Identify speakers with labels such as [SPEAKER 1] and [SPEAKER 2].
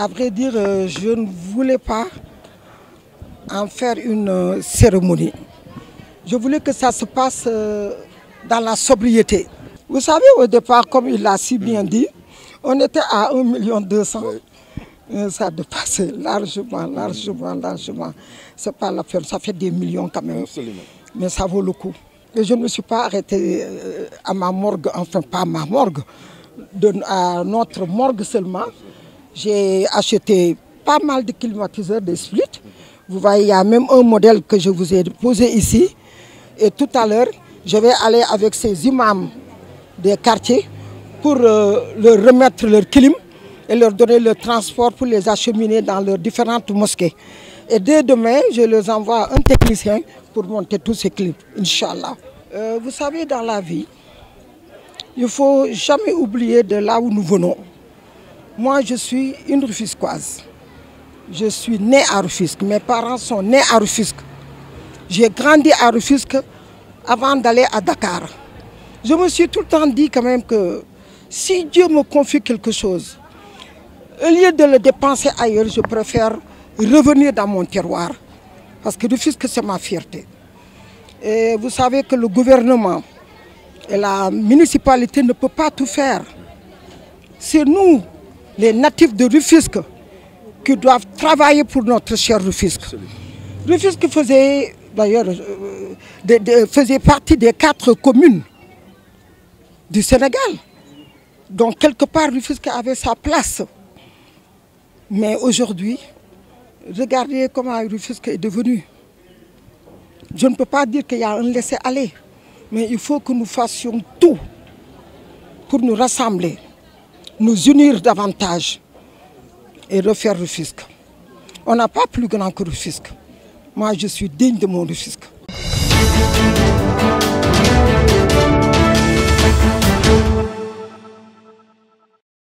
[SPEAKER 1] À vrai dire, euh, je ne voulais pas en faire une euh, cérémonie. Je voulais que ça se passe euh, dans la sobriété. Vous savez, au départ, comme il l'a si bien dit, on était à 1 million 200. Ça dépassait largement, largement, largement. C'est pas la peine, ça fait des millions quand même. Mais ça vaut le coup. Je ne me suis pas arrêté euh, à ma morgue, enfin pas à ma morgue, à notre morgue seulement. J'ai acheté pas mal de climatiseurs, des splits. Vous voyez, il y a même un modèle que je vous ai posé ici. Et tout à l'heure, je vais aller avec ces imams des quartiers pour euh, leur remettre leur clim et leur donner le transport pour les acheminer dans leurs différentes mosquées. Et dès demain, je les envoie un technicien pour monter tous ces clips, Inch'Allah. Euh, vous savez, dans la vie, il ne faut jamais oublier de là où nous venons. Moi, je suis une Rufisquoise. Je suis née à Rufisque. Mes parents sont nés à Rufisque. J'ai grandi à Rufisque avant d'aller à Dakar. Je me suis tout le temps dit quand même que si Dieu me confie quelque chose, au lieu de le dépenser ailleurs, je préfère revenir dans mon terroir. Parce que Rufisque, c'est ma fierté. Et vous savez que le gouvernement et la municipalité ne peuvent pas tout faire. C'est nous, les natifs de Rufisque, qui doivent travailler pour notre cher Rufisque. Rufisque faisait d'ailleurs euh, de- de- faisait partie des quatre communes du Sénégal. Donc quelque part, Rufisque avait sa place. Mais aujourd'hui, regardez comment Rufisque est devenu. Je ne peux pas dire qu'il y a un laisser-aller, mais il faut que nous fassions tout pour nous rassembler, nous unir davantage et refaire Rufisque. On n'a pas plus grand que Rufisque. Moi, je suis digne de mon Rufisque.